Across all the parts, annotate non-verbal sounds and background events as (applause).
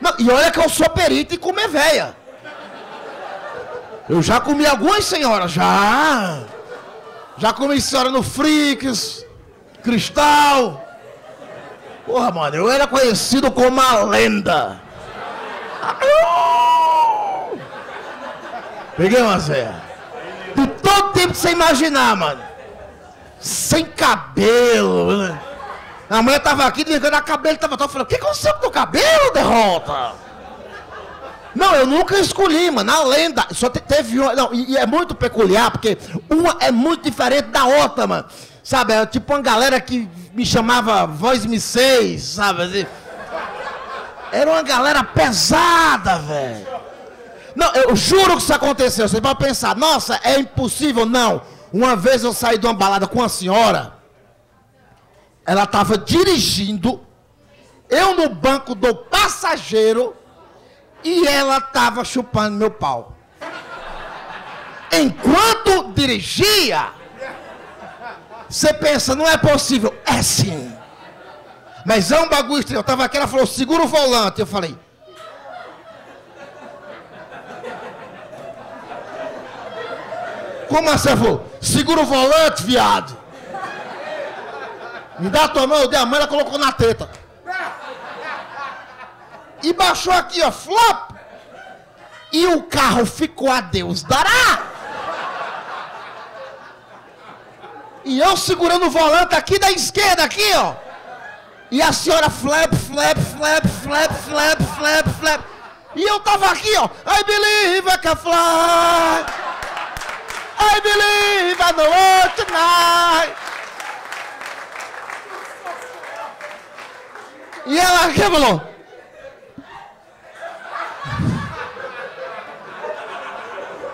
Não, e olha que eu sou perito em comer véia. Eu já comi algumas senhoras, já. Já comi senhora no Frix, Cristal. Porra, mano, eu era conhecido como a lenda. Peguei uma Zé. De todo tipo que você imaginar, mano. Sem cabelo. Né? A mulher tava aqui, ligando a cabelo, tava todo falando, o que aconteceu com o cabelo, derrota? Não, eu nunca escolhi, mano. A lenda. Só te, teve uma. Não, e, e, é muito peculiar, porque uma é muito diferente da outra, mano. Sabe? É tipo uma galera que me chamava Voz Me Seis, sabe? Assim. Era uma galera pesada, velho. Não, eu juro que isso aconteceu. Você vai pensar, nossa, é impossível. Não. Uma vez eu saí de uma balada com uma senhora. Ela estava dirigindo. Eu no banco do passageiro. E ela estava chupando meu pau. Enquanto dirigia, você pensa, não é possível. É sim. Mas é um bagulho estranho. Eu estava aqui, ela falou, segura o volante. Eu falei. Como assim? Falou, segura o volante, viado. Me dá a tua mão, eu dei a mão, ela colocou na teta. E baixou aqui, ó, flop. E o carro ficou a Deus dará. E eu segurando o volante aqui da esquerda, aqui, ó. E a senhora flap, flap, flap, flap, flap, flap, flap. E eu tava aqui, ó. I believe I can fly. I believe I know E ela aqui falou.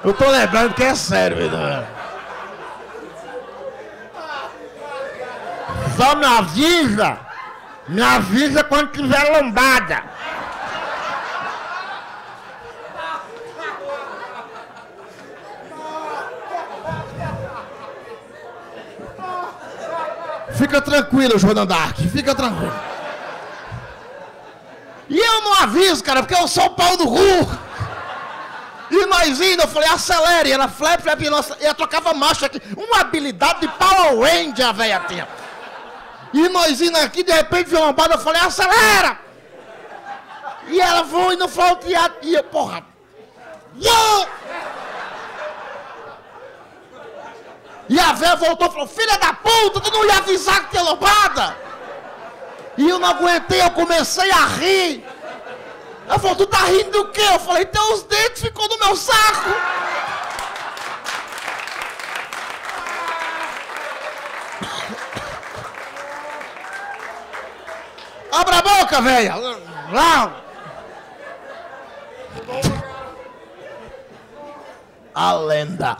Eu tô lembrando que é sério, velho. Só me avisa, me avisa quando tiver lombada. Fica tranquilo, Joana Dark, fica tranquilo. E eu não aviso, cara, porque eu sou o pau do cu. E nós indo, eu falei, acelere. Ela flap, flap, e nossa, ela trocava marcha aqui. Uma habilidade de Power Ranger a velha tinha. E nós indo aqui, de repente, viu uma banda, eu falei, acelera! E ela foi ao teatro. E eu, porra. Uou! E a velha voltou e falou, filha da puta, tu não ia avisar que tinha lombada? E eu não aguentei, eu comecei a rir. Ela falou, tu tá rindo do quê? Eu falei, teus dentes ficou no meu saco. (coughs) Abra a boca, velha. A lenda.